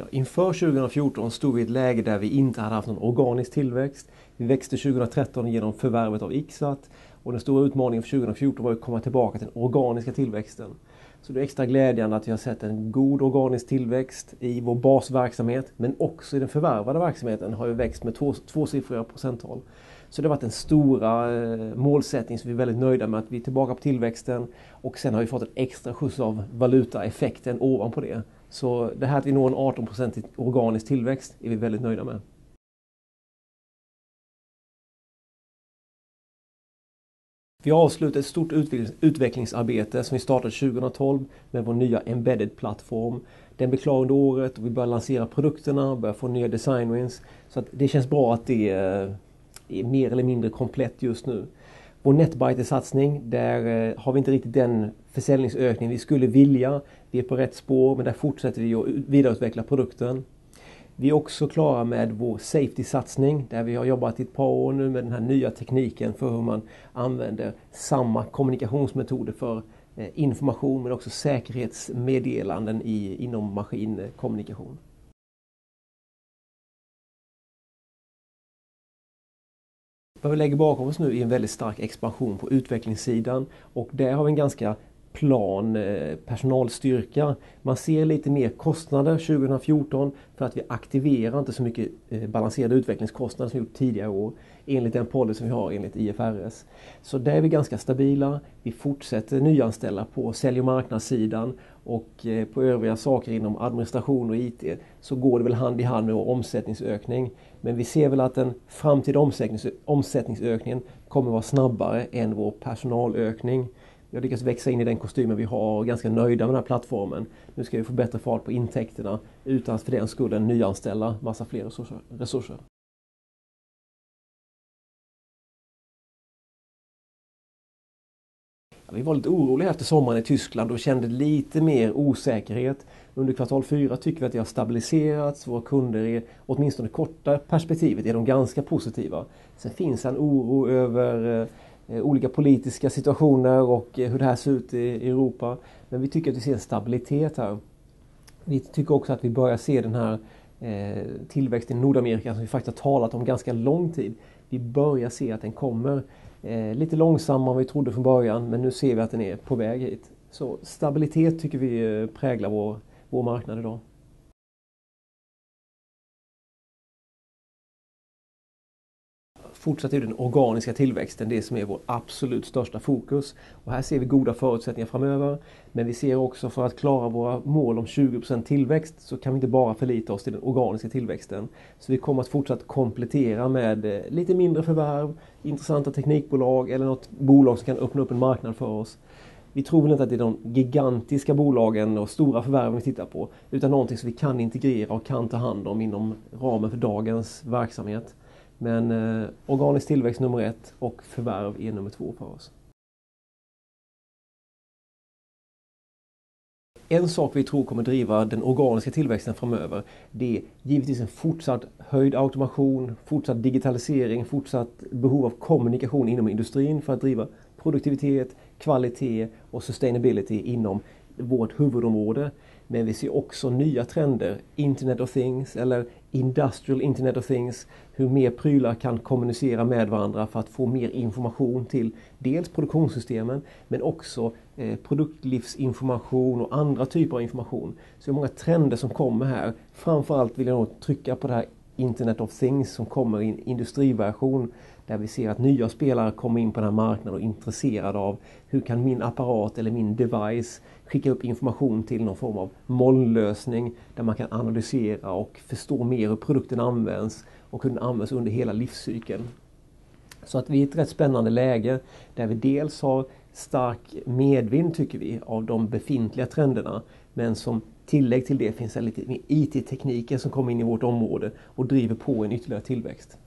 Ja, inför 2014 stod vi i ett läge där vi inte hade haft någon organisk tillväxt. Vi växte 2013 genom förvärvet av Ixat och den stora utmaningen för 2014 var att komma tillbaka till den organiska tillväxten. Så det är extra glädjande att vi har sett en god organisk tillväxt i vår basverksamhet men också i den förvärvade verksamheten har vi växt med två, tvåsiffriga procenttal. Så det har varit den stora eh, målsättningen som vi är väldigt nöjda med att vi är tillbaka på tillväxten och sen har vi fått en extra skjuts av valutaeffekten ovanpå det. Så det här att vi når en 18% organisk tillväxt är vi väldigt nöjda med. Vi har avslutat ett stort utvecklingsarbete som vi startade 2012 med vår nya Embedded-plattform. Den blir klar under året och vi börjar lansera produkterna, och börjar få nya design wins. Så det känns bra att det eh, är mer eller mindre komplett just nu. Vår Netbiter-satsning, där eh, har vi inte riktigt den försäljningsökning vi skulle vilja. Vi är på rätt spår men där fortsätter vi att vidareutveckla produkten. Vi är också klara med vår Safety-satsning där vi har jobbat i ett par år nu med den här nya tekniken för hur man använder samma kommunikationsmetoder för eh, information men också säkerhetsmeddelanden i, inom maskinkommunikation. Vad vi lägger bakom oss nu är en väldigt stark expansion på utvecklingssidan och där har vi en ganska plan eh, personalstyrka. Man ser lite mer kostnader 2014 för att vi aktiverar inte så mycket eh, balanserade utvecklingskostnader som vi gjort tidigare år enligt den policy vi har enligt IFRS. Så där är vi ganska stabila. Vi fortsätter nyanställa på sälj och marknadssidan och eh, på övriga saker inom administration och IT så går det väl hand i hand med omsättningsökning. Men vi ser väl att den framtida omsättnings omsättningsökningen kommer vara snabbare än vår personalökning. Vi har lyckats växa in i den kostymen vi har och är ganska nöjda med den här plattformen. Nu ska vi få bättre fart på intäkterna utan att för den skullen nyanställa massa fler resurser. Vi var lite oroliga efter sommaren i Tyskland och kände lite mer osäkerhet. Under kvartal fyra tycker vi att det har stabiliserats. Våra kunder är, åtminstone det korta perspektivet, är de ganska positiva. Sen finns en oro över eh, olika politiska situationer och eh, hur det här ser ut i Europa. Men vi tycker att vi ser en stabilitet här. Vi tycker också att vi börjar se den här eh, tillväxten i Nordamerika som vi faktiskt har talat om ganska lång tid. Vi börjar se att den kommer. Eh, lite långsammare än vi trodde från början men nu ser vi att den är på väg hit. Så stabilitet tycker vi eh, präglar vår, vår marknad idag. Fortsatt är den organiska tillväxten det som är vår absolut största fokus. Och här ser vi goda förutsättningar framöver. Men vi ser också för att klara våra mål om 20% tillväxt så kan vi inte bara förlita oss till den organiska tillväxten. Så vi kommer att fortsatt komplettera med eh, lite mindre förvärv, intressanta teknikbolag eller något bolag som kan öppna upp en marknad för oss. Vi tror väl inte att det är de gigantiska bolagen och stora förvärven vi tittar på utan någonting som vi kan integrera och kan ta hand om inom ramen för dagens verksamhet. Men eh, organisk tillväxt nummer ett och förvärv är nummer två för oss. En sak vi tror kommer driva den organiska tillväxten framöver det är givetvis en fortsatt höjd automation, fortsatt digitalisering, fortsatt behov av kommunikation inom industrin för att driva produktivitet, kvalitet och sustainability inom vårt huvudområde. Men vi ser också nya trender, Internet of Things eller Industrial Internet of Things, hur mer prylar kan kommunicera med varandra för att få mer information till dels produktionssystemen men också eh, produktlivsinformation och andra typer av information. Så det är många trender som kommer här. Framförallt vill jag nog trycka på det här Internet of Things som kommer i en industriversion där vi ser att nya spelare kommer in på den här marknaden och är intresserade av hur kan min apparat eller min device skicka upp information till någon form av molnlösning där man kan analysera och förstå mer hur produkten används och hur den används under hela livscykeln. Så att vi är i ett rätt spännande läge där vi dels har stark medvind tycker vi av de befintliga trenderna men som tillägg till det finns det lite IT-tekniker som kommer in i vårt område och driver på en ytterligare tillväxt.